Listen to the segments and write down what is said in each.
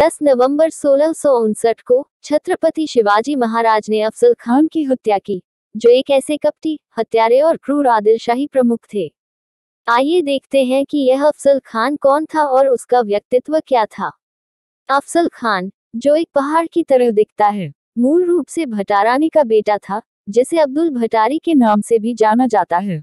10 नवंबर सोलह को छत्रपति शिवाजी महाराज ने अफजल खान की हत्या की, जो एक ऐसे कपटी, हत्यारे और क्रूर आदिलशाही प्रमुख थे। आइए देखते हैं कि यह अफजल खान कौन था और उसका व्यक्तित्व क्या था। अफजल खान, जो एक पहाड़ की तरह दिखता है, मूल रूप से भटारानी का बेटा था, जिसे अब्दुल भटारी के नाम से भी जाना जाता है।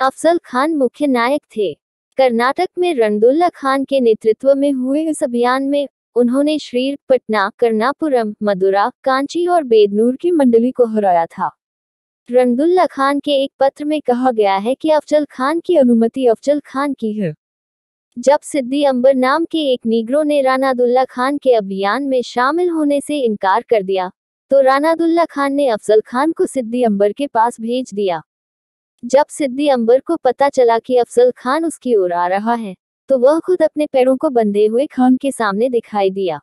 अफजल खान मुख्य नायक थे। कर्नाटक में रणदुल्ला खान के नेतृत्व में हुए इस अभियान में उन्होंने श्रीर, पटना, करनापुरम, मदुरा, कांची और बेदनूर की मंडली को हराया था। रणदुल्ला खान के एक पत्र में कहा गया है कि अफजल खान की अनुमति अफजल खान की है। जब सिद्दी अंबर नाम के एक नीग्रो ने रानादुल्ला खान के अभियान में शामिल होने से इनकार कर दिया तो रानादुल्ला खान ने अफजल खान को सिद्दी अंबर के पास भेज दिया। जब सिद्दी अंबर को पता चला कि अफजल खान उसकी ओर आ रहा है तो वह खुद अपने पैरों को बंधे हुए खान के सामने दिखाई दिया।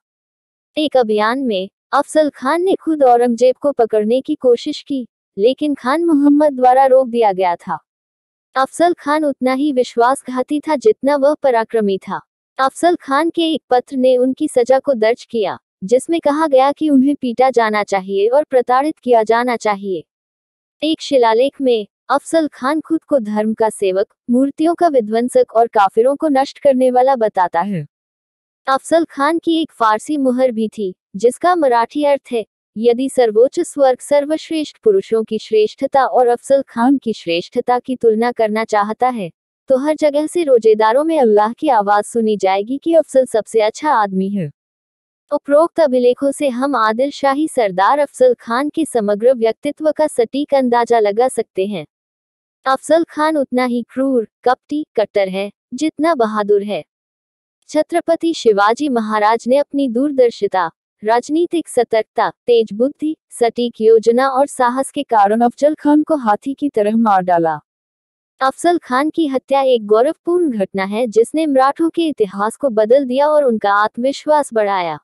एक अभियान में अफजल खान ने खुद औरंगज़ेब को पकड़ने की कोशिश की, लेकिन खान मोहम्मद द्वारा रोक दिया गया था। अफसल खान उतना ही विश्वासघाती था जितना वह पराक्रमी था। अफसल खान के एक पत्र ने उनकी सजा को दर्ज किया, जिसमें कहा गया कि उन्हें पीटा जाना चाहिए और प्रताड़ित किया जाना चाहिए। एक शिलालेख में अफसल खान खुद को धर्म का सेवक, मूर्तियों का विध्वंसक और काफिरों को नष्ट करने वाला बताता है। अफसल खान की एक फारसी मुहर भी थी, जिसका मराठी अर्थ है, यदि सर्वोच्च स्वर्ग सर्वश्रेष्ठ पुरुषों की श्रेष्ठता और अफसल खान की श्रेष्ठता की तुलना करना चाहता है तो हर जगह से रोजेदारों में अल्लाह की आवाज़ सुनी जाएगी कि अफसल सबसे अच्छा आदमी है। उपरोक्त अभिलेखों से हम आदिल शाही सरदार अफसल खान के समग्र व्यक्तित्व का सटीक अंदाज़ा लगा सकते हैं। अफसल खान उतना ही क्रूर, कपटी, कट्टर है, जितना बहादुर है। छत्रपति शिवाजी महाराज ने अपनी दूरदर्शिता, राजनीतिक सतर्कता, तेज बुद्धि, सटीक योजना और साहस के कारण अफजल खान को हाथी की तरह मार डाला। अफजल खान की हत्या एक गौरवपूर्ण घटना है जिसने मराठों के इतिहास को बदल दिया और उनका आत्मविश्वास बढ़ाया।